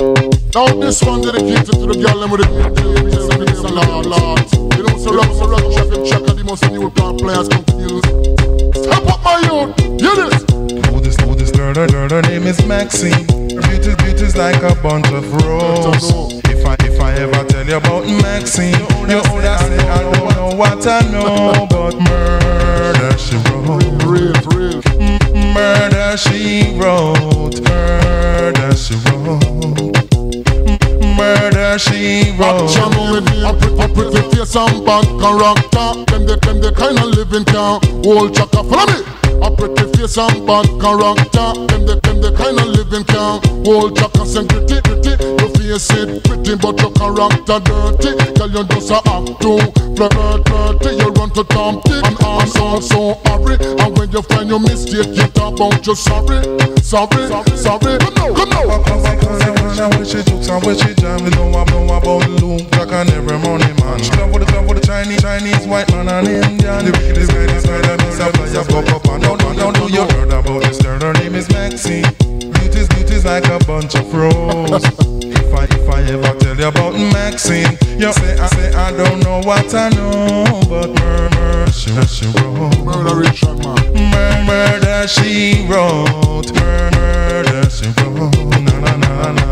Now this one dedicated to the girl and with the Lord, Lord. You know, so rock, so rock, chef and check, and the most new plant players confused. Step up my youth, hear this. Know this, know this girl, her, girl, her name is Maxine. Her beauty, beauty's like a bunch of roses. If I, if I ever tell you about Maxine, you would say I don't know what I know, but murder she wrote. Action with a pretty, a pretty face and bad character. Them the, them the kind of living can hold chaka. Follow me. A pretty face and bad character. Them the, them the kind of living can hold chaka. Say gritty, gritty. Your face it pretty, but your character dirty. Girl, you just a act too flirt, flirty. You run to Tom Dick and also so Harry. And when you find your mistake, you talk about you sorry, sorry, sorry. Come now, come and when she jam, you know I know about Luke Black and every morning man. Love for the club for the Chinese, Chinese, white man and Indian. The wickedest guy inside that means a fire pop up and down, down, down. Do you heard about this girl? Her name is Maxine. Beauty's, beauty's like a bunch of roses. If I, if I ever tell you about Maxine, you say, I say, I don't know what I know, but murder, she, she wrote. Murder Richard, man. Mur- Murder she wrote. Murder she wrote. Na na na na.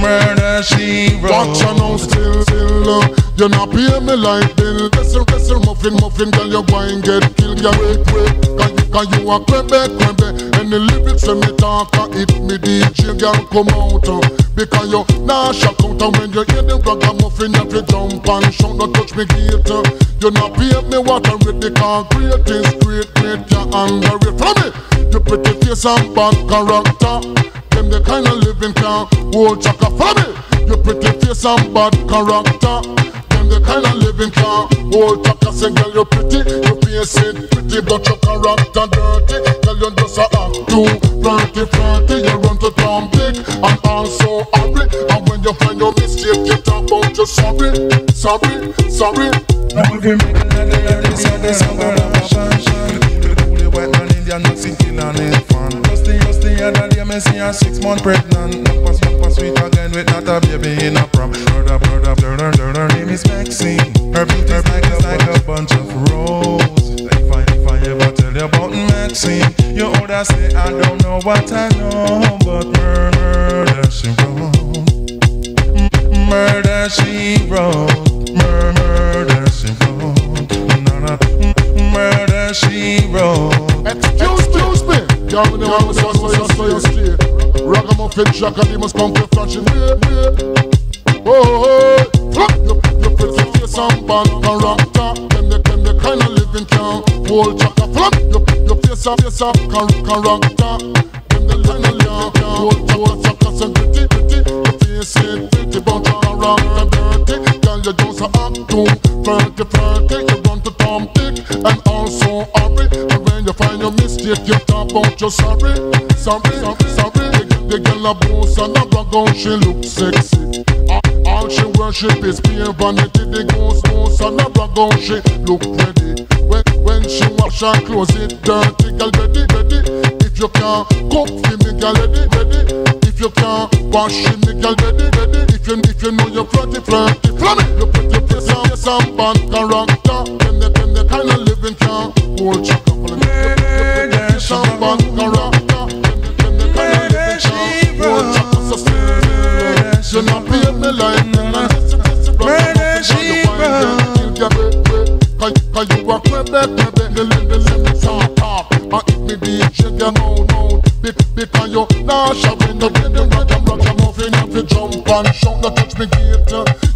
Murder she wrote. Watch you now still, still uh, You not pay me like bill. Listen, listen, muffin, muffin Girl, you and get killed. Yeah, wait, wait. Cause you, cause you a crebe, crebe And the lyrics when me talk uh, It me DJ, girl, come out uh, Because you nah shock out And when you hear the ragamuffin You fi jump and shout Don't touch me gate uh, You not pay me water with the concrete is great, great, you underrate Follow me You pretty face and bad character them the kind of living can hold chaka Follow me You pretty face and bad character. Them the kind of living can hold chaka Say girl you pretty, you face it pretty But your character dirty. Girl you just a act too flirty, flirty You run to Tom Dick. And also Harry And when you find your mistake You talk about you sorry, sorry, sorry. If we make another gonna coolie white man Indian Nazi killer named fan. Just the, just the other day me see her six month pregnant. Number, number sweet again with not a baby in a prom. Brother, brother, brother, brother, her name is Maxine. Her beauty's like, is like a bunch of roses. If I, if I ever tell you about Maxine, you older say I don't know what I know, but murder she wrote. Murder she wrote. Ragamuffin Jack and he must come to flashing me. Oh, oh, oh. You, you pretty face and bad character. Them the, them the kind of living can hold Jack a flop. You, you face and face and char character. Them the kind of living can hold Jack a Jack a pretty, pretty. You face it pretty, but your character dirty. Girl, you just a act too flirty, flirty. You run to Tom Dick and also Harry. And when you find your mistake, you talk about your sorry, sorry, sorry, sorry. The, girl a boss and a brag out, she look sexy. All she worship is pure vanity. The ghost boss and a brag out, she look ready. When when she wash her clothes, it dirty, girl ready, ready. If you can't cook for me, girl ready, ready. If you can wash me, girl ready, ready. If you if you know you're flirty, flirty, flirty. You put your face on some bad character. Them the them the kind of living can hold you. You not pay me like Murder she Cause, you a crebe, crebe, the little, little talk, talk And if me DJ, you know, know Be- Because you nah shoving the rhythm Rock and rock, I'm off in every jump and shout No touch me gate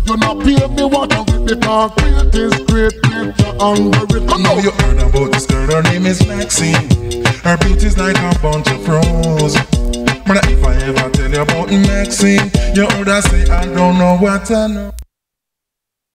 You not pay me what I'm with Because great is great, great, you're under it Come Now you heard about this girl, her name is Maxine. Her beauty's like a bunch of roses. But if I ever tell you about the Maxine, you would say I don't know what I know.